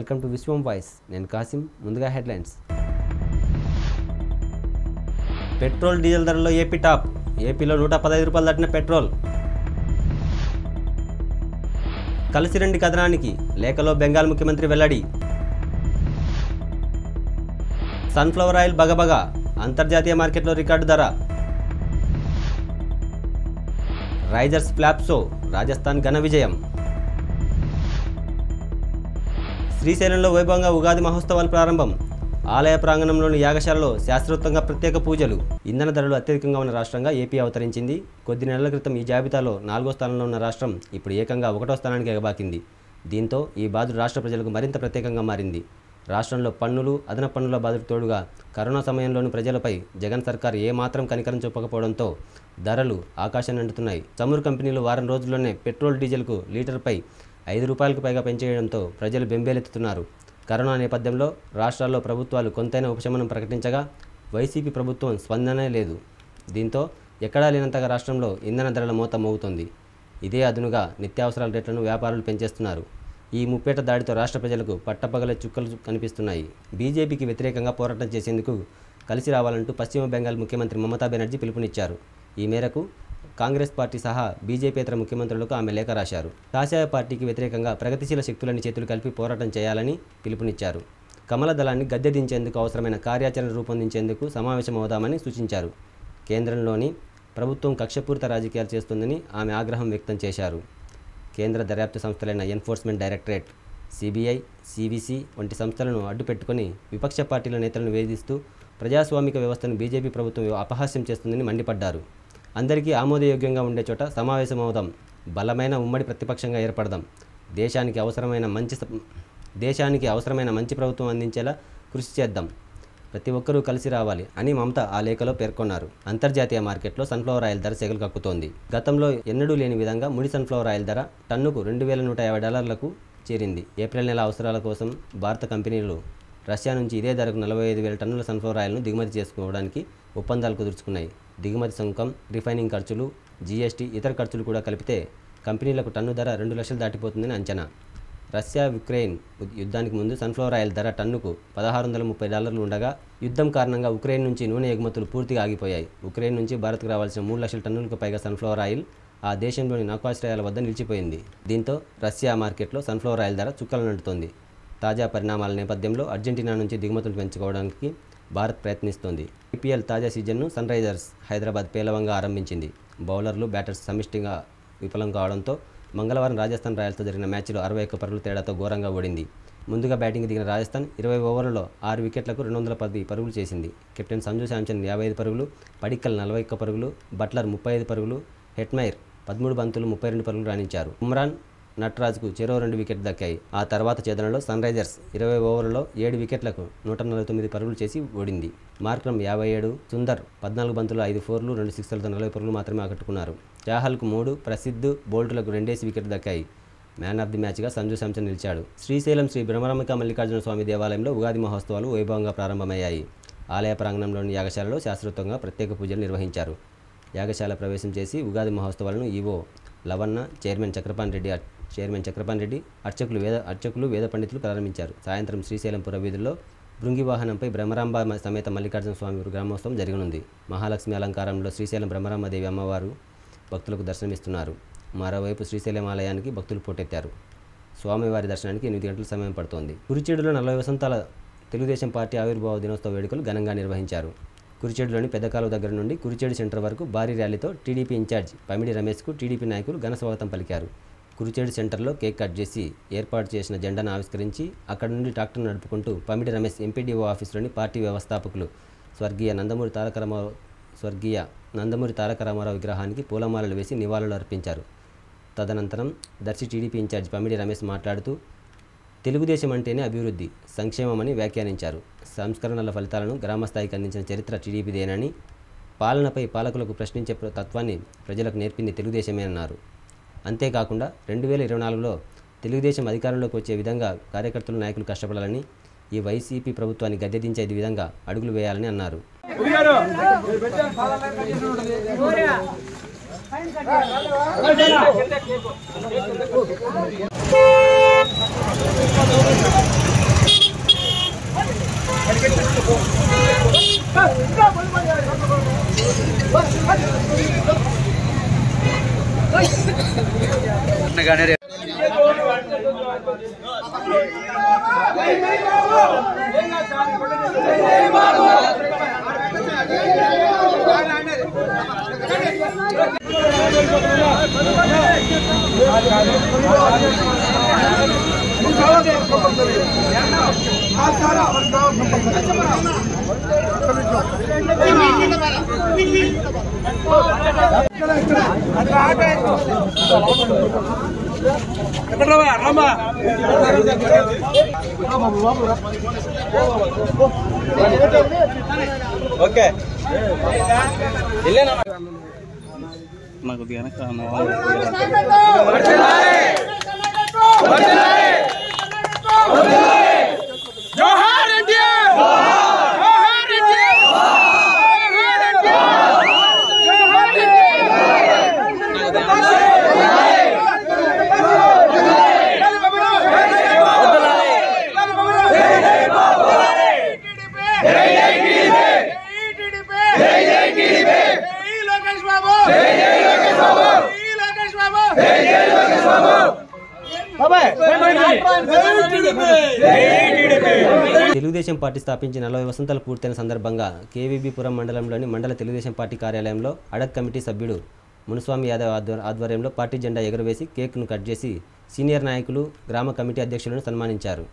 Welcome to Vishwam voice. నేను కాసిం. ముందుగా headlines. Petrol diesel ధరల్లో ఏపీ టాప్. ఏపీలో నూట పదహైదు రూపాయలు దాటిన పెట్రోల్. కలిసి రండి కథనానికి. లేఖలో బెంగాల్ ముఖ్యమంత్రి వెల్లడి. సన్ఫ్లవర్ ఆయిల్ బగబగ. అంతర్జాతీయ మార్కెట్లో రికార్డు ధర. రైజర్స్ ఫ్లాప్సో రాజస్థాన్ ఘన విజయం. శ్రీశైలంలో వైభవంగా ఉగాది మహోత్సవాలు ప్రారంభం. ఆలయ ప్రాంగణంలోని యాగశాలలో శాస్త్రోక్తంగా ప్రత్యేక పూజలు ఇంధన ధరలు అత్యధికంగా ఉన్న రాష్ట్రంగా ఏపీ అవతరించింది. కొద్ది నెలల క్రితం ఈ జాబితాలో నాలుగో స్థానంలో ఉన్న రాష్ట్రం ఇప్పుడు ఏకంగా ఒకటో స్థానానికి ఎగబాకింది. దీంతో ఈ బాధ రాష్ట్ర ప్రజలకు మరింత ప్రత్యేకంగా మారింది. రాష్ట్రంలో పన్నులు అదన పన్నుల బాధకు తోడుగా కరోనా సమయంలోని ప్రజలపై జగన్ సర్కార్ ఏమాత్రం కనికరం చూపకపోవడంతో ధరలు ఆకాశాన్ని అంటున్నాయి చమురు కంపెనీలు వారం రోజుల్లోనే పెట్రోల్ డీజిల్కు లీటర్పై ఐదు రూపాయలకు పైగా పెంచేయడంతో ప్రజలు బెంబేలెత్తుతున్నారు. కరోనా నేపథ్యంలో రాష్ట్రాల్లో ప్రభుత్వాలు కొంతైనా ఉపశమనం ప్రకటించగా వైసీపీ ప్రభుత్వం స్పందనే లేదు. దీంతో ఎక్కడా లేనంతగా రాష్ట్రంలో ఇంధన ధరల మోత మోగుతోంది. ఇదే అదునుగా నిత్యావసరాల రేట్లను వ్యాపారులు పెంచేస్తున్నారు. ఈ ముప్పేట దాడితో రాష్ట్ర ప్రజలకు పట్టపగల చుక్కలు కనిపిస్తున్నాయి. బీజేపీకి వ్యతిరేకంగా పోరాటం చేసేందుకు కలిసి రావాలంటూ పశ్చిమ బెంగాల్ ముఖ్యమంత్రి మమతా బెనర్జీ పిలుపునిచ్చారు. ఈ మేరకు కాంగ్రెస్ పార్టీ సహా బీజేపీతర ముఖ్యమంత్రులకు ఆమె లేఖ రాశారు. కాషాయ పార్టీకి వ్యతిరేకంగా ప్రగతిశీల శక్తులని చేతులు కలిపి పోరాటం చేయాలని పిలుపునిచ్చారు. కమల దళాన్ని గద్దె దించేందుకు అవసరమైన కార్యాచరణ రూపొందించేందుకు సమావేశమవుదామని సూచించారు. కేంద్రంలోని ప్రభుత్వం కక్షపూరిత రాజకీయాలు చేస్తుందని ఆమె ఆగ్రహం వ్యక్తం చేశారు. కేంద్ర దర్యాప్తు సంస్థలైన ఎన్ఫోర్స్మెంట్ డైరెక్టరేట్ సిబిఐ సిబిసి వంటి సంస్థలను అడ్డుపెట్టుకుని విపక్ష పార్టీల నేతలను వేధిస్తూ ప్రజాస్వామిక వ్యవస్థను బీజేపీ ప్రభుత్వం అపహాస్యం చేస్తుందని మండిపడ్డారు. అందరికీ ఆమోదయోగ్యంగా ఉండే చోట సమావేశమవుదాం. బలమైన ఉమ్మడి ప్రతిపక్షంగా ఏర్పడదాం. దేశానికి అవసరమైన మంచి దేశానికి అవసరమైన మంచి ప్రభుత్వం అందించేలా కృషి చేద్దాం. ప్రతి ఒక్కరూ కలిసి రావాలి అని మమత ఆ లేఖలో పేర్కొన్నారు. అంతర్జాతీయ మార్కెట్లో సన్ఫ్లవర్ ఆయిల్ ధర సెగలు కక్కుతోంది. గతంలో ఎన్నడూ లేని విధంగా ముడి సన్ఫ్లవర్ ఆయిల్ ధర టన్నుకు రెండు వేల నూట యాభై డాలర్లకు చేరింది. ఏప్రిల్ నెల అవసరాల కోసం భారత కంపెనీలు రష్యా నుంచి ఇదే ధరకు నలభై ఐదు వేల టన్నుల సన్ఫ్లవర్ ఆయిల్ను దిగుమతి చేసుకోవడానికి ఒప్పందాలు కుదుర్చుకున్నాయి. దిగుమతి సుంకం రిఫైనింగ్ ఖర్చులు జీఎస్టీ ఇతర ఖర్చులు కూడా కలిపితే కంపెనీలకు టన్ను ధర రెండు లక్షలు దాటిపోతుందని అంచనా. రష్యా ఉక్రెయిన్ యుద్ధానికి ముందు సన్ఫ్లవర్ ఆయిల్ ధర టన్నుకు పదహారు వందల ముప్పై డాలర్లు ఉండగా యుద్ధం కారణంగా ఉక్రెయిన్ నుంచి నూనె ఎగుమతులు పూర్తిగా ఆగిపోయాయి. ఉక్రెయిన్ నుంచి భారత్కు రావాల్సిన మూడు లక్షల టన్నులకు పైగా సన్ఫ్లవర్ ఆయిల్ ఆ దేశంలోని నౌకాశ్రయాల వద్ద నిలిచిపోయింది. దీంతో రష్యా మార్కెట్లో సన్ఫ్లవర్ ఆయిల్ ధర చుక్కలనంటుతోంది తాజా పరిణామాల నేపథ్యంలో అర్జెంటీనా నుంచి దిగుమతులు పెంచుకోవడానికి భారత్ ప్రయత్నిస్తోంది. ఐపీఎల్ తాజా సీజన్ను సన్ రైజర్స్ హైదరాబాద్ పేలవంగా ఆరంభించింది. బౌలర్లు బ్యాటర్స్ సమిష్టిగా విఫలం కావడంతో మంగళవారం రాజస్థాన్ రాయల్స్తో జరిగిన మ్యాచ్లో అరవై ఒక్క పరుగుల తేడాతో ఘోరంగా ఓడింది. ముందుగా బ్యాటింగ్ దిగిన రాజస్థాన్ ఇరవై ఓవర్లలో ఆరు వికెట్లకు రెండు వందల పది పరుగులు చేసింది. కెప్టెన్ సంజు శాంసన్ యాభై ఐదు పరుగులు పడిక్కల్ నలభై ఒక్క పరుగులు బట్లర్ ముప్పై ఐదు పరుగులు హెట్మైర్ పదమూడు బంతులు ముప్పై రెండు పరుగులు రాణించారు. ఉమ్రాన్ నటరాజ్కు చెరో రెండు వికెట్ దక్కాయి. ఆ తర్వాత చేదనలో సన్ రైజర్స్ ఇరవై ఓవర్లలో ఏడు వికెట్లకు నూట నలభై తొమ్మిది పరుగులు చేసి ఓడింది. మార్క్రమ్ యాభై ఏడు సుందర్ పద్నాలుగు బంతులు ఐదు ఫోర్లు రెండు సిక్స్లతో నలభై పరుగులు మాత్రమే ఆకట్టుకున్నారు. చాహల్కు మూడు ప్రసిద్ధ్ బోల్టులకు రెండేసి వికెట్ దక్కాయి. మ్యాన్ ఆఫ్ ది మ్యాచ్గా సంజు శాంసన్ నిలిచాడు. శ్రీశైలం శ్రీ బ్రహ్మరమిక మల్లికార్జున స్వామి దేవాలయంలో ఉగాది మహోత్సవాలు వైభవంగా ప్రారంభమయ్యాయి. ఆలయ ప్రాంగణంలోని యాగశాలలో శాస్త్రోక్తంగా ప్రత్యేక పూజలు నిర్వహించారు. యాగశాల ప్రవేశం చేసి Ugadi మహోత్సవాలను EO Lavanna chairman Chakrapani Reddy chairman Chakrapani Reddy అర్చకులు వేద అర్చకులు వేద పండితులు ప్రారంభించారు. సాయంత్రం శ్రీశైలం పురవీధుల్లో భృంగి వాహనంపై బ్రహ్మరాంబ సమేత మల్లికార్జున స్వామి గ్రామోత్సవం జరగనుంది. మహాలక్ష్మి అలంకారంలో శ్రీశైలం బ్రహ్మరామదేవి అమ్మవారు భక్తులకు దర్శనమిస్తున్నారు. మరోవైపు శ్రీశైలం ఆలయానికి భక్తులు పోటెత్తారు. స్వామివారి దర్శనానికి ఎనిమిది గంటల సమయం పడుతోంది. కురిచేడులో నలభై వసంతాల తెలుగుదేశం పార్టీ ఆవిర్భావ దినోత్సవ వేడుకలు ఘనంగా నిర్వహించారు. కురిచేడులోని పెద్దకాలువ దగ్గర నుండి కురిచేడు సెంటర్ వరకు భారీ ర్యాలీతో టీడీపీ ఇన్ఛార్జ్ పమిడి రమేష్కు టీడీపీ నాయకులు ఘన స్వాగతం పలికారు. కురిచేడు సెంటర్లో కేక్ కట్ చేసి ఏర్పాటు చేసిన జెండాను ఆవిష్కరించి అక్కడి నుండి ట్రాక్టర్ నడుపుకుంటూ పమిడి రమేష్ ఎంపీడీఓ ఆఫీసులోని పార్టీ వ్యవస్థాపకులు స్వర్గీయ నందమూరి తారక రామారావు స్వర్గీయ నందమూరి తారక రామారావు విగ్రహానికి పూలమాలలు వేసి నివాళులు అర్పించారు. తదనంతరం దర్శి టీడీపీ ఇన్ఛార్జ్ పమిడి రమేష్ మాట్లాడుతూ తెలుగుదేశం అంటేనే అభివృద్ధి సంక్షేమమని వ్యాఖ్యానించారు. సంస్కరణల ఫలితాలను గ్రామస్థాయికి అందించిన చరిత్ర టీడీపీదేనని పాలనపై పాలకులకు ప్రశ్నించే తత్వాన్ని ప్రజలకు నేర్పింది తెలుగుదేశమే అన్నారు. అంతేకాకుండా రెండు వేల ఇరవై నాలుగులో తెలుగుదేశం అధికారంలోకి వచ్చే విధంగా కార్యకర్తలు నాయకులు కష్టపడాలని ఈ వైసీపీ ప్రభుత్వాన్ని గద్దెదించే విధంగా అడుగులు వేయాలని అన్నారు. गाने ¡Vamos! నాకు వెనక జోహార్ ఎన్టీఆర్ తెలుగుదేశం పార్టీ స్థాపించి నలభై వసంతాలు పూర్తయిన సందర్భంగా కేవీబీపురం మండలంలోని మండల తెలుగుదేశం పార్టీ కార్యాలయంలో అడక్ కమిటీ సభ్యుడు మునుస్వామి యాదవ్ ఆధ్వర్యంలో పార్టీ జెండా ఎగురవేసి కేక్ను కట్ చేసి సీనియర్ నాయకులు గ్రామ కమిటీ అధ్యక్షులను సన్మానించారు.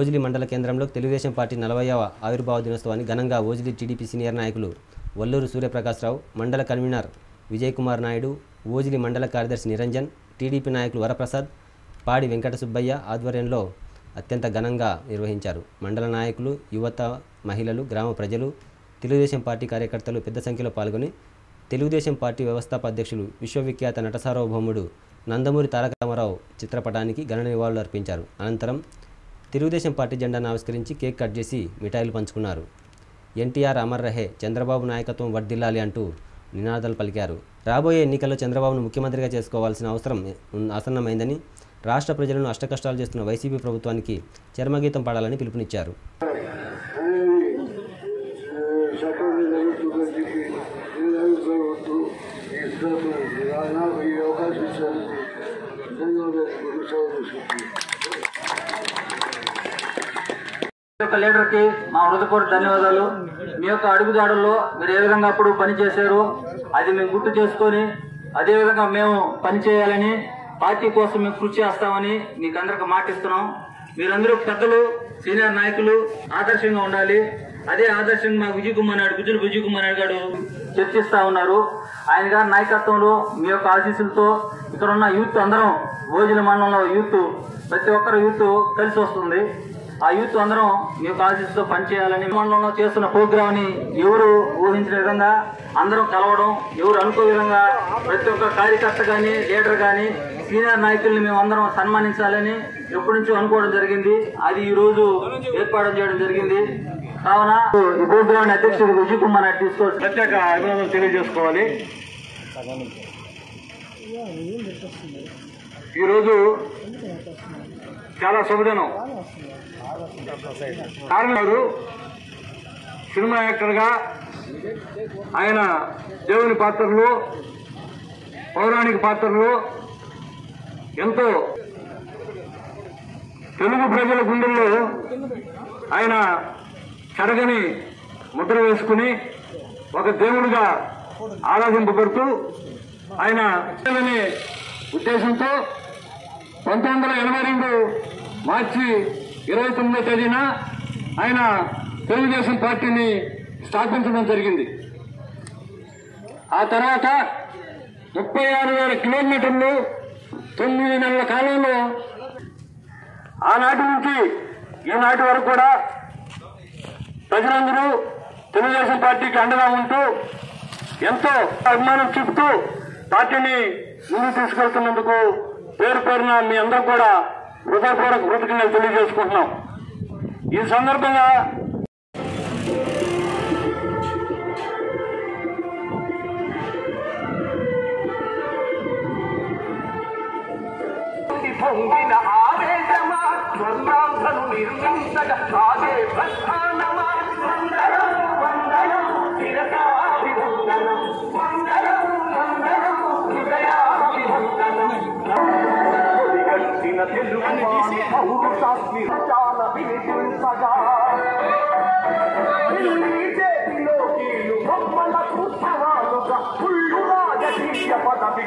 ఓజిలి మండల కేంద్రంలో తెలుగుదేశం పార్టీ నలభైవ ఆవిర్భావ దినోత్సవాన్ని ఘనంగా ఓజిలి టీడీపీ సీనియర్ నాయకులు వల్లూరు సూర్యప్రకాశ్రావు మండల కన్వీనర్ విజయ్ కుమార్ నాయుడు ఓజిలి మండల కార్యదర్శి నిరంజన్ టీడీపీ నాయకులు వరప్రసాద్ పాడి వెంకట సుబ్బయ్య ఆధ్వర్యంలో అత్యంత ఘనంగా నిర్వహించారు. మండల నాయకులు యువత మహిళలు గ్రామ ప్రజలు తెలుగుదేశం పార్టీ కార్యకర్తలు పెద్ద సంఖ్యలో పాల్గొని తెలుగుదేశం పార్టీ వ్యవస్థాప అధ్యక్షులు విశ్వవిఖ్యాత నట సార్వభౌముడు నందమూరి తారక రామారావు చిత్రపటానికి ఘన నివాళులు అర్పించారు అనంతరం తెలుగుదేశం పార్టీ జెండాను ఆవిష్కరించి కేక్ కట్ చేసి మిఠాయిలు పంచుకున్నారు. ఎన్టీఆర్ అమర్ రహే చంద్రబాబు నాయకత్వం వర్దిల్లాలి అంటూ నినాదాలు పలికారు. రాబోయే ఎన్నికల్లో చంద్రబాబును ముఖ్యమంత్రిగా చేసుకోవాల్సిన అవసరం ఉన్- ఆసన్నమైందని రాష్ట్ర ప్రజలను అష్టకష్టాలు చేస్తున్న వైసీపీ ప్రభుత్వానికి చర్మగీతం పాడాలని పిలుపునిచ్చారు. యొక్క లీడర్కి మా హృదయపూర్వక ధన్యవాదాలు. మీ యొక్క అడుగుదాడుల్లో మీరు ఏ విధంగా అప్పుడు పనిచేశారో అది మేము గుర్తు చేసుకొని అదే విధంగా మేము పని చేయాలని పార్టీ కోసం మేము కృషి చేస్తామని మీకు అందరికి మాటిస్తున్నాం. మీరందరూ పెద్దలు సీనియర్ నాయకులు ఆదర్శంగా ఉండాలి. అదే ఆదర్శంగా మా విజయ్ కుమార్ నాయుడు గుజులు విజయ్ కుమార్ నాయుడు గారు చర్చిస్తా ఉన్నారు. ఆయన గారి నాయకత్వంలో మీ యొక్క ఆశీస్సులతో ఇక్కడ ఉన్న యూత్ అందరం భోజన మండలంలో యూత్ ప్రతి ఒక్కరు యూత్ కలిసి వస్తుంది. ఆ యూత్ అందరం మీ యొక్క పనిచేయాలని మండలంలో చేస్తున్న ప్రోగ్రామ్ని ఎవరు ఊహించిన విధంగా అందరం కలవడం ఎవరు అనుకో విధంగా ప్రతి ఒక్క కార్యకర్త గాని లీడర్ గాని సీనియర్ నాయకుల్ని మేము అందరం సన్మానించాలని ఎప్పటి నుంచో అనుకోవడం జరిగింది. అది ఈ రోజు ఏర్పాటు చేయడం జరిగింది. కావున ఈ ప్రోగ్రామ్ అధ్యక్షుడు విజయ్ కుమార్ నాయుడు తీసుకోవచ్చు ప్రత్యేక అభినందనలు తెలియజేసుకోవాలి. ఈరోజు చాలా శుభదినం. కారణం గారు సినిమా యాక్టర్గా ఆయన దేవుని పాత్రలు పౌరాణిక పాత్రలు ఎంతో తెలుగు ప్రజల గుండెల్లో ఆయన చెరగని ముద్ర వేసుకుని ఒక దేవుడిగా ఆరాధింపబడుతూ ఆయన ఉద్దేశంతో పంతొమ్మిది వందల ఎనభై రెండు మార్చి ఇరవై తొమ్మిదో తేదీన ఆయన తెలుగుదేశం పార్టీని స్థాపించడం జరిగింది. ఆ తర్వాత ముప్పై ఆరు వేల కిలోమీటర్లు తొమ్మిది నెలల కాలంలో ఆనాటి నుంచి ఈనాటి వరకు కూడా ప్రజలందరూ తెలుగుదేశం పార్టీకి అండగా ఉంటూ ఎంతో అభిమానం చూపుతూ పార్టీని ముందుకు తీసుకెళ్తున్నందుకు పేరు పేరున మీ అందరూ కూడా హృదయపూర్వక కృతజ్ఞతలు తెలియజేసుకుంటున్నాం. ఈ సందర్భంగా పొంగిన ఆవేశమా? స్వర్ణాంధను నిర్మించగా సాగే ప్రస్థానమా పౌరుషాస్మి చాలా వినిపించగా నీ చేతిలో కీలు బొమ్మలకు సవాలుగా పుల్లు రాజకీయ పదవి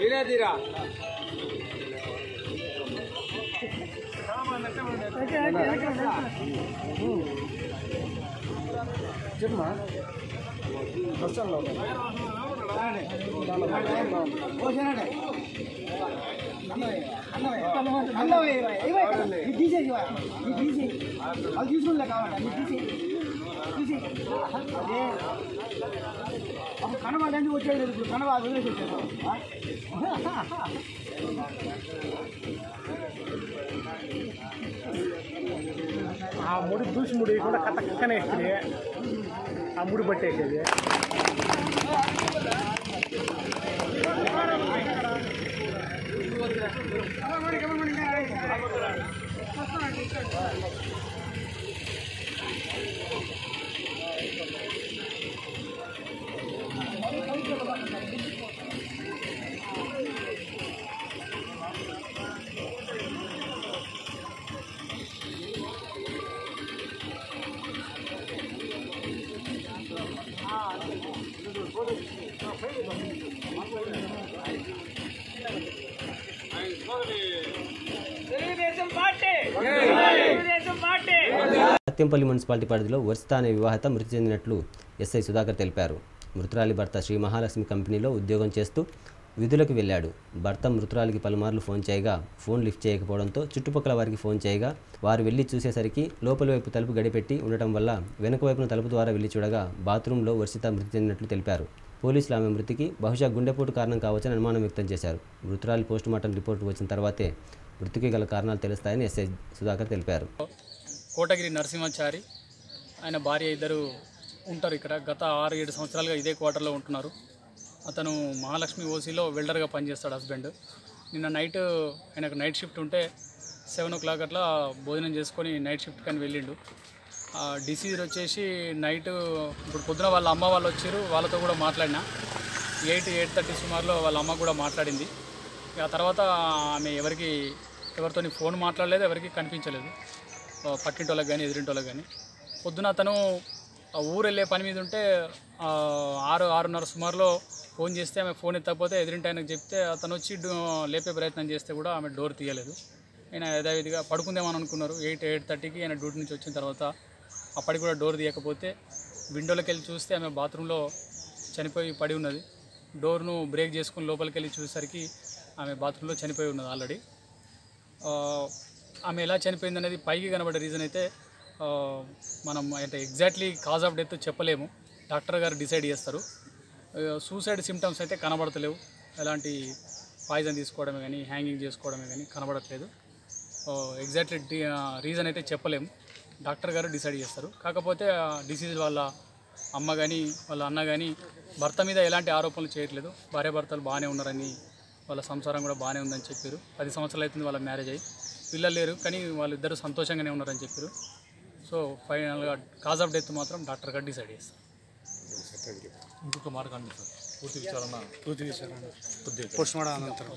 धीरे धीरा చెప్పమా బస్టాండ్లో అన్నవయ్య ఇవ్వ డీజే ఇవ్వ డీజే అది తీసుకుంటే కావాలి డీజే పుట్టు కనవాలని వచ్చాడు ఇప్పుడు కనవా వదిలేసి వచ్చాడు ఆ ముడి దూసి ముడి కూడా కట్ట కక్కనే వేస్తుంది ఆ ముడి పట్టేసేది సత్యంపల్లి మున్సిపాలిటీ పరిధిలో వర్షిత అనే వివాహత మృతి చెందినట్లు ఎస్ఐ సుధాకర్ తెలిపారు. మృతురాలి భర్త శ్రీ మహాలక్ష్మి కంపెనీలో ఉద్యోగం చేస్తూ విధులకు వెళ్ళాడు. భర్త మృతురాలికి పలుమార్లు ఫోన్ చేయగా ఫోన్ లిఫ్ట్ చేయకపోవడంతో చుట్టుపక్కల వారికి ఫోన్ చేయగా వారు వెళ్ళి చూసేసరికి లోపల వైపు తలుపు గడిపెట్టి ఉండటం వల్ల వెనుక వైపున తలుపు ద్వారా వెళ్ళి చూడగా బాత్రూంలో వర్షిత మృతి చెందినట్లు తెలిపారు. పోలీసులు ఆమె మృతికి బహుశా గుండెపోటు కారణం కావచ్చని అనుమానం వ్యక్తం చేశారు. మృతురాలి పోస్టుమార్టం రిపోర్టు వచ్చిన తర్వాతే మృతికి గల కారణాలు తెలుస్తాయని ఎస్ఐ సుధాకర్ తెలిపారు. కోటగిరి నరసింహాచారి ఆయన భార్య ఇద్దరు ఉంటారు ఇక్కడ. గత ఆరు ఏడు సంవత్సరాలుగా ఇదే క్వార్టర్లో ఉంటున్నారు. అతను మహాలక్ష్మి ఓసీలో వెల్డర్గా పనిచేస్తాడు హస్బెండ్. నిన్న నైట్ ఆయనకు నైట్ షిఫ్ట్ ఉంటే సెవెన్ ఓ క్లాక్ అట్లా భోజనం చేసుకొని నైట్ షిఫ్ట్ కానీ వెళ్ళిండు. డిసీజర్ డిసీజ్ వచ్చేసి నైట్ ఇప్పుడు పొద్దున వాళ్ళ అమ్మ వాళ్ళు వచ్చారు వాళ్ళతో కూడా మాట్లాడినా. ఎయిట్ ఎయిట్ థర్టీ సుమారులో వాళ్ళ అమ్మ కూడా మాట్లాడింది. ఆ తర్వాత ఆమె ఎవరికి ఎవరితో ఫోన్ మాట్లాడలేదు ఎవరికి కనిపించలేదు. పక్కింటోళ్ళకి కానీ ఎదిరింటోళ్ళకి కానీ పొద్దున అతను ఊరు వెళ్ళే పని మీద ఉంటే ఆరు ఆరున్నర సుమారులో ఫోన్ చేస్తే ఆమె ఫోన్ ఎత్తకపోతే ఎదిరింటి ఆయనకు చెప్తే అతను వచ్చి లేపే ప్రయత్నం చేస్తే కూడా ఆమె డోర్ తీయలేదు. ఆయన యథావిధిగా పడుకుందేమని అనుకున్నారు. ఎయిట్ ఎయిట్ థర్టీకి ఆయన డ్యూటీ నుంచి వచ్చిన తర్వాత అప్పటికి కూడా డోర్ తీయకపోతే విండోలోకి వెళ్ళి చూస్తే ఆమె బాత్రూంలో చనిపోయి పడి ఉన్నది. డోర్ను బ్రేక్ చేసుకుని లోపలికి వెళ్ళి చూసేసరికి ఆమె బాత్రూంలో చనిపోయి ఉన్నది ఆల్రెడీ. ఆమె ఎలా చనిపోయింది అనేది పైకి కనబడే రీజన్ అయితే మనం అంటే ఎగ్జాక్ట్లీ కాజ్ ఆఫ్ డెత్ చెప్పలేము. డాక్టర్ గారు డిసైడ్ చేస్తారు. సూసైడ్ సిమ్టమ్స్ అయితే కనబడతలేవు. ఎలాంటి పాయిజన్ తీసుకోవడమే కానీ హ్యాంగింగ్ చేసుకోవడమే కానీ కనబడట్లేదు. ఎగ్జాక్ట్లీ రీజన్ అయితే చెప్పలేము. డాక్టర్ గారు డిసైడ్ చేస్తారు. కాకపోతే డిసీజ్ వాళ్ళ అమ్మ కానీ వాళ్ళ అన్న కానీ భర్త మీద ఎలాంటి ఆరోపణలు చేయట్లేదు. భార్య భర్తలు బాగానే ఉన్నారని వాళ్ళ సంసారం కూడా బాగానే ఉందని చెప్పారు. పది సంవత్సరాలు అవుతుంది వాళ్ళ మ్యారేజ్ అయ్యి. పిల్లలు లేరు కానీ వాళ్ళిద్దరూ సంతోషంగానే ఉన్నారని చెప్పారు. సో ఫైనల్గా కాజ్ ఆఫ్ డెత్ మాత్రం డాక్టర్ గారు డిసైడ్ చేస్తారు ఇంకొక మార్గం సార్ పూర్తి విచారణ. పూర్తి విచారణ. పోస్ట్ మార్టం అనంతరం.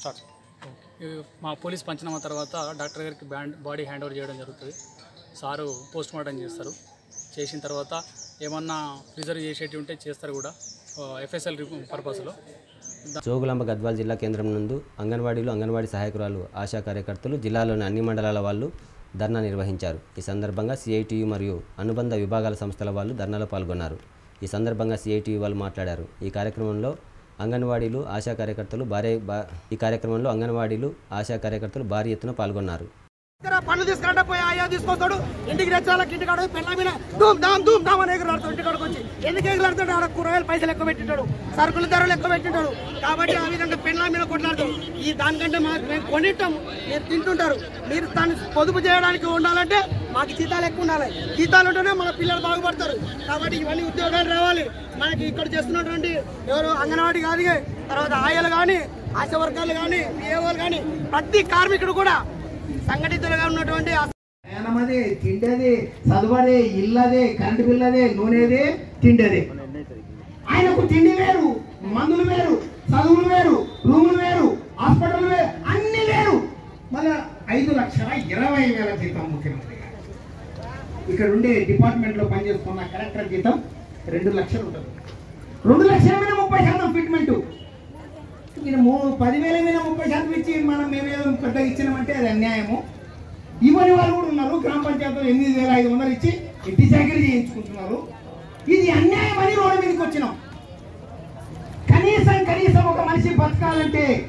స్టార్ట్. ఈ మా పోలీస్ పంచనామా తర్వాత డాక్టర్ గారికి బ్యాండ్ బాడీ హ్యాండ్ ఓవర్ చేయడం జరుగుతుంది. సారు పోస్ట్ మార్టం చేస్తారు. చేసిన తర్వాత ఏమన్నా ప్రిజర్వ్ చేసేటివి ఉంటే చేస్తారు కూడా ఎఫ్ఎస్ఎల్ పర్పస్లో. జోగులాంబ గద్వాల్ జిల్లా కేంద్రం నందు అంగన్వాడీలు అంగన్వాడీ సహాయకురాలు ఆశా కార్యకర్తలు జిల్లాలోని అన్ని మండలాల వాళ్ళు ధర్నా నిర్వహించారు. ఈ సందర్భంగా సిఐటియు మరియు అనుబంధ విభాగాల సంస్థల వాళ్ళు ధర్నాలో పాల్గొన్నారు. ఈ సందర్భంగా సిఐటియు వాళ్ళు మాట్లాడారు. ఈ కార్యక్రమంలో అంగన్వాడీలు ఆశా కార్యకర్తలు భారీ ఈ కార్యక్రమంలో అంగన్వాడీలు ఆశా కార్యకర్తలు భారీ ఎత్తున పాల్గొన్నారు. పనులు తీసుకుంటే పోయి అయ్యా తీసుకొస్తాడు. ఇంటికి తెచ్చాలకి అడుగు పెళ్ళ మీద ధూమ్ ధామ్ ధూమ్ ధామ్ అని ఎగురాడుతాడు ఇంటికాడకు వచ్చి. ఎందుకు ఎగురాడుతాడు ఆడ కూరగాయలు పైసలు ఎక్కువ పెట్టింటాడు. సరుకుల ధరలు ఎక్కువ పెట్టింటాడు. కాబట్టి ఆ విధంగా పెళ్ళ మీద కొట్లాడతాడు. ఈ దానికంటే మాకు మేము కొనిట్టాం మీరు తింటుంటారు. మీరు దాన్ని పొదుపు చేయడానికి ఉండాలంటే మాకు జీతాలు ఎక్కువ ఉండాలి. జీతాలు ఉంటేనే మన పిల్లలు బాగుపడతారు. కాబట్టి ఇవన్నీ ఉద్యోగాలు రావాలి. మనకి ఇక్కడ చేస్తున్నటువంటి ఎవరు అంగన్వాడీ కాదు తర్వాత ఆయాలు కానీ ఆశా వర్గాలు కానీ పిఏఓలు కానీ ప్రతి కార్మికుడు కూడా సంఘటితులుగా ఉన్నటువంటి ఆ తిండేది చదువదే ఇల్లదే కరెంటు బిల్లదే నూనెదే తిండేదే. ఆయనకు తిండి వేరు మందులు వేరు చదువులు వేరు రూములు వేరు హాస్పిటల్ వేరు అన్ని వేరు. మళ్ళా ఐదు లక్షల ఇరవై వేల జీతం ముఖ్యమంత్రి గారు. ఇక్కడ ఉండే డిపార్ట్మెంట్లో పనిచేస్తున్న కలెక్టర్ జీతం రెండు లక్షలు ఉంటుంది. రెండు లక్షల మీద ముప్పై శాతం ఫిట్మెంట్. ఈయన మూ- పదివేల మీద ముప్పై శాతం ఇచ్చి మనం మేమేదో పెద్దగా ఇచ్చినామంటే అది అన్యాయము. ఇవ్వని వాళ్ళు కూడా ఉన్నారు గ్రామ పంచాయతీలో ఎనిమిది వేల ఐదు వందలు ఇచ్చి ఇంటి చాకరీ చేయించుకుంటున్నారు. ఇది అన్యాయం అని రోడ్డు మీదకి వచ్చినాం. కనీసం కనీసం ఒక మనిషి బతకాలంటే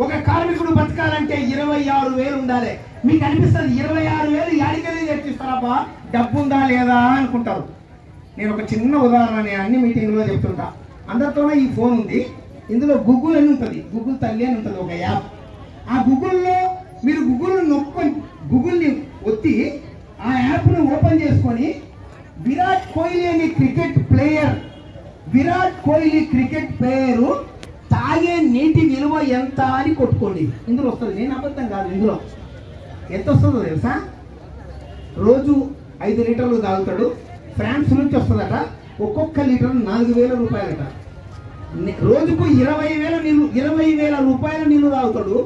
ఒక కార్మికుడు బతకాలంటే ఇరవై ఆరు వేలు ఉండాలి. మీకు అనిపిస్తుంది ఇరవై ఆరు వేలు యాడికెళ్ళి తెచ్చిస్తారబ్బా డబ్బు ఉందా లేదా అనుకుంటారు. నేను ఒక చిన్న ఉదాహరణ అన్ని మీటింగ్లో చెప్తుంటా. అందరితోనే ఈ ఫోన్ ఉంది. ఇందులో గూగుల్ అని ఉంటుంది. గూగుల్ తల్లి అని ఉంటుంది ఒక యాప్. ఆ గూగుల్లో మీరు గూగుల్ నొక్కొని గూగుల్ని ఒత్తి ఆ యాప్ను ఓపెన్ చేసుకొని విరాట్ కోహ్లీ అనే cricket player Virat Kohli cricket player తాగే నీటి విలువ ఎంత అని కొట్టుకోండి. ఇందులో వస్తుంది. నేను అబద్ధం కాదు ఇందులో. ఎంత వస్తుందో తెలుసా? రోజు ఐదు లీటర్లు తాగుతాడు. ఫ్రాన్స్ నుంచి వస్తుందట. ఒక్కొక్క లీటర్ నాలుగు వేల రూపాయలట. రోజుకు ఇరవై వేల నీళ్ళు ఇరవై వేల రూపాయల నీళ్ళు తాగుతాడు.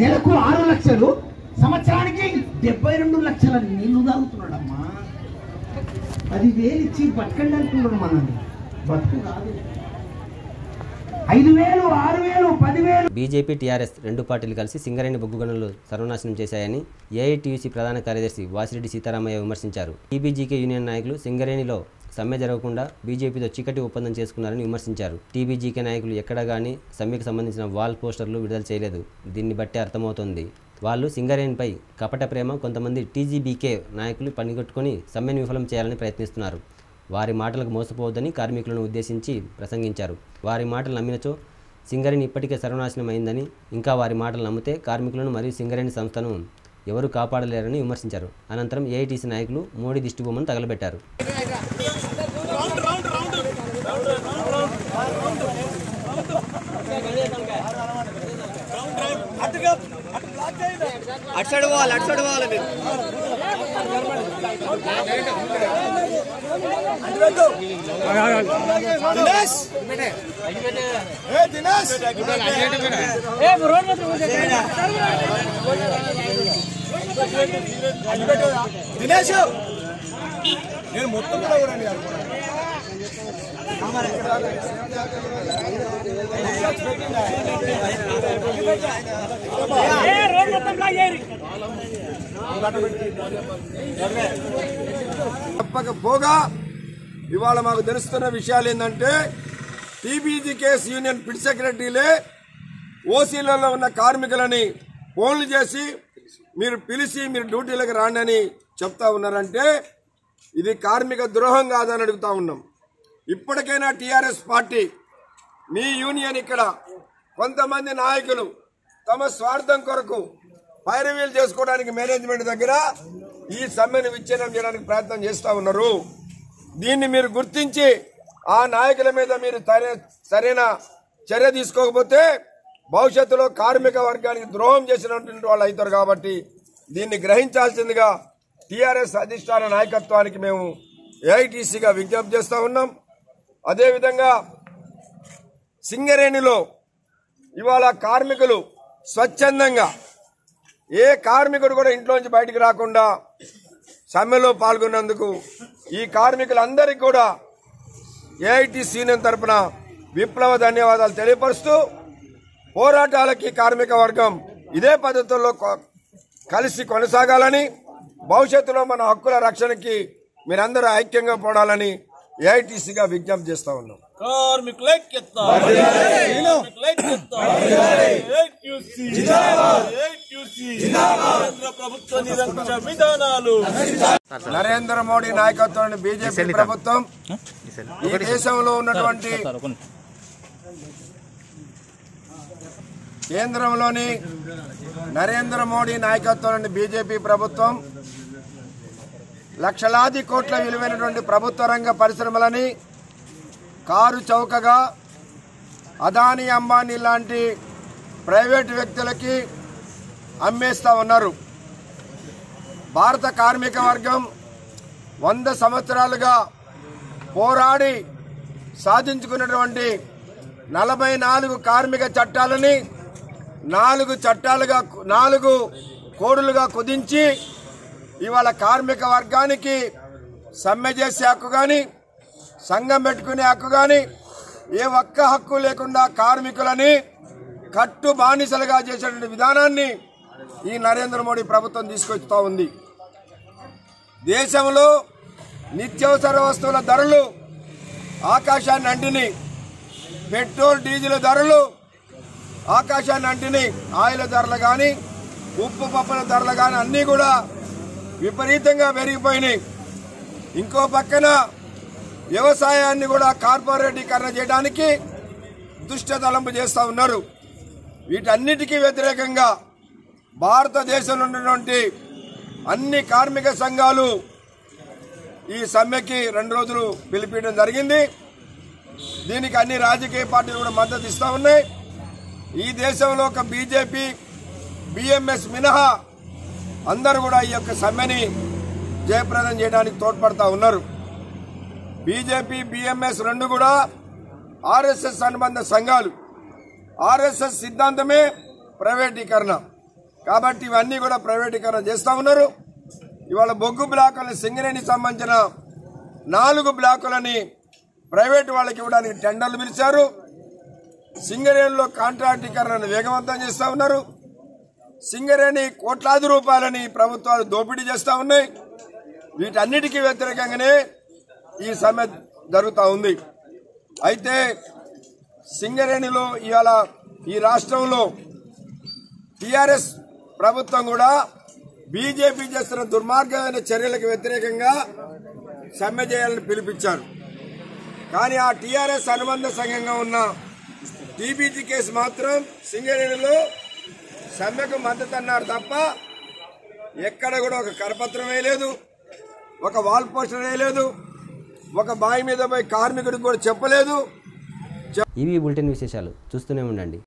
నెలకు ఆరు లక్షలు. సంవత్సరానికి డెబ్బై రెండు లక్షల నీళ్ళు తాగుతున్నాడమ్మా. పది వేలు ఇచ్చి బతకండి అంటున్నాడు మనల్ని. బతుకు కాదు. ఐదు వేలు ఆరు వేలు పదివేలు బీజేపీ టీఆర్ఎస్ రెండు పార్టీలు కలిసి సింగరేణి బొగ్గు గనులు సర్వనాశనం చేశాయని ఏఐటీయూసీ ప్రధాన కార్యదర్శి వాసిరెడ్డి సీతారామయ్య విమర్శించారు. టీబీజీకే యూనియన్ నాయకులు సింగరేణిలో సమ్మె జరగకుండా బీజేపీతో చికటి ఒప్పందం చేసుకున్నారని విమర్శించారు. టీబీజీకే నాయకులు ఎక్కడ కానీ సమ్మెకు సంబంధించిన వాల్ పోస్టర్లు విడుదల చేయలేదు. దీన్ని బట్టి అర్థమవుతోంది. వాళ్ళు సింగరేణిపై కపట ప్రేమ కొంతమంది టీజీబీకే నాయకులు పనిగట్టుకొని సమ్మెను విఫలం చేయాలని ప్రయత్నిస్తున్నారు. వారి మాటలకు మోసపోవద్దని కార్మికులను ఉద్దేశించి ప్రసంగించారు. వారి మాటలు నమ్మినచో సింగరేణి ఇప్పటికే సర్వనాశనం అయిందని ఇంకా వారి మాటలు నమ్మితే కార్మికులను మరియు సింగరేణి సంస్థను ఎవరు కాపాడలేరని విమర్శించారు. అనంతరం ఏఐటీసీ నాయకులు మోడీ దిష్టిబొమ్మను తగలబెట్టారు. అటు సైడ్ పోవాలి అటు సైడ్ పోవాలి మీరు. దినేష్! ఏ దినేష్ దినేష్ నేను మొత్తం ఇవాళ మాకు తెలుస్తున్న విషయాలు ఏంటంటే టీబీజీకేఎస్ యూనియన్ పిడి సెక్రటరీలే ఓసీలలో ఉన్న కార్మికులని ఫోన్లు చేసి మీరు పిలిచి మీరు డ్యూటీలకు రాండి అని చెప్తా ఉన్నారంటే ఇది కార్మిక ద్రోహం కాదని అడుగుతా ఉన్నాం. ఇప్పటికైనా టీఆర్ఎస్ పార్టీ మీ యూనియన్ ఇక్కడ కొంతమంది నాయకులు తమ స్వార్థం కొరకు పైరవీలు చేసుకోవడానికి మేనేజ్మెంట్ దగ్గర ఈ సమ్మెను విచ్ఛిన్నం చేయడానికి ప్రయత్నం చేస్తూ ఉన్నారు. దీన్ని మీరు గుర్తించి ఆ నాయకుల మీద మీరు సరైన చర్య తీసుకోకపోతే భవిష్యత్తులో కార్మిక వర్గానికి ద్రోహం చేసినటువంటి వాళ్ళు అవుతారు కాబట్టి దీన్ని గ్రహించాల్సిందిగా టీఆర్ఎస్ అధిష్టాన నాయకత్వానికి మేము ఏఐటీసీగా విజ్ఞప్తి చేస్తూ ఉన్నాం. అదేవిధంగా సింగరేణిలో ఇవాళ కార్మికులు స్వచ్ఛందంగా ఏ కార్మికుడు కూడా ఇంట్లోంచి బయటికి రాకుండా సమ్మెలో పాల్గొన్నందుకు ఈ కార్మికులందరికీ కూడా ఏఐటి సీనియర్ తరపున విప్లవ ధన్యవాదాలు తెలియపరుస్తూ పోరాటాలకి కార్మిక వర్గం ఇదే పద్ధతుల్లో కొ- కలిసి కొనసాగాలని భవిష్యత్తులో మన హక్కుల రక్షణకి మీరందరూ ఐక్యంగా పోడాలని ఏఐటీసీగా విజ్ఞప్తి చేస్తా ఉన్నాం. నరేంద్ర మోడీ నాయకత్వంలోని బీజేపీ ప్రభుత్వం ఈ దేశంలో ఉన్నటువంటి కేంద్రంలోని నరేంద్ర మోడీ నాయకత్వంలోని బీజేపీ ప్రభుత్వం లక్షలాది కోట్ల విలువైనటువంటి ప్రభుత్వ రంగ పరిశ్రమలని కారు చౌకగా అదానీ అంబానీ లాంటి ప్రైవేటు వ్యక్తులకి అమ్మేస్తా ఉన్నారు. భారత కార్మిక వర్గం వంద సంవత్సరాలుగా పోరాడి సాధించుకున్నటువంటి నలభై నాలుగు కార్మిక చట్టాలని నాలుగు చట్టాలుగా నాలుగు కోడులుగా కుదించి ఇవాళ కార్మిక వర్గానికి సమ్మె చేసే హక్కు కానీ సంఘం పెట్టుకునే హక్కు కానీ ఏ ఒక్క హక్కు లేకుండా కార్మికులని కట్టు బానిసలుగా చేసేటువంటి విధానాన్ని ఈ నరేంద్ర మోడీ ప్రభుత్వం తీసుకొస్తా ఉంది. దేశంలో నిత్యావసర వస్తువుల ధరలు ఆకాశాన్ని అంటిని పెట్రోల్ డీజిల్ ధరలు ఆకాశాన్ని అంటిని ఆయిల్ ధరలు కానీ ఉప్పు పప్పుల ధరలు కానీ అన్నీ కూడా విపరీతంగా పెరిగిపోయినాయి. ఇంకో పక్కన వ్యవసాయాన్ని కూడా కార్పొరేటీకరణ చేయడానికి దుష్ట తలంపు చేస్తూ ఉన్నారు. వీటన్నిటికీ వ్యతిరేకంగా భారతదేశంలో ఉన్నటువంటి అన్ని కార్మిక సంఘాలు ఈ సమ్మెకి రెండు రోజులు పిలిపించడం జరిగింది. దీనికి అన్ని రాజకీయ పార్టీలు కూడా మద్దతు ఇస్తూ ఉన్నాయి. ఈ దేశంలో ఒక బీజేపీ బిఎంఎస్ మినహా అందరూ కూడా ఈ యొక్క సమ్మెని జయప్రదం చేయడానికి తోడ్పడతా ఉన్నారు. బీజేపీ బిఎంఎస్ రెండు కూడా ఆర్ఎస్ఎస్ అనుబంధ సంఘాలు. ఆర్ఎస్ఎస్ సిద్ధాంతమే ప్రైవేటీకరణ. కాబట్టి ఇవన్నీ కూడా ప్రైవేటీకరణ చేస్తూ ఉన్నారు. ఇవాళ బొగ్గు బ్లాకులని సింగరేణి సంబంధించిన నాలుగు బ్లాకులని ప్రైవేటు వాళ్ళకి ఇవ్వడానికి టెండర్లు పిలిచారు. సింగరేణిలో కాంట్రాక్టీకరణను వేగవంతం చేస్తూ ఉన్నారు. సింగరేణి కోట్లాది రూపాయలని ప్రభుత్వాలు దోపిడీ చేస్తూ ఉన్నాయి. వీటన్నిటికీ వ్యతిరేకంగానే ఈ సమ్మె జరుగుతూ ఉంది. అయితే సింగరేణిలో ఇవాళ ఈ రాష్ట్రంలో టిఆర్ఎస్ ప్రభుత్వం కూడా బీజేపీ చేస్తున్న దుర్మార్గమైన చర్యలకు వ్యతిరేకంగా సమ్మె చేయాలని పిలిపించారు. కానీ ఆ టీఆర్ఎస్ అనుబంధ సంఘంగా ఉన్న టీబీజీ కేసు మాత్రం సింగరేణిలో సమ్మెకు మద్దతు అన్నారు తప్ప ఎక్కడ కూడా ఒక కరపత్రం వేయలేదు ఒక వాల్ పోస్టర్ వేయలేదు ఒక బావి మీద పోయి కార్మికుడికి కూడా చెప్పలేదు. ఇవి బులెటిన్ విశేషాలు. చూస్తూనే ఉండండి.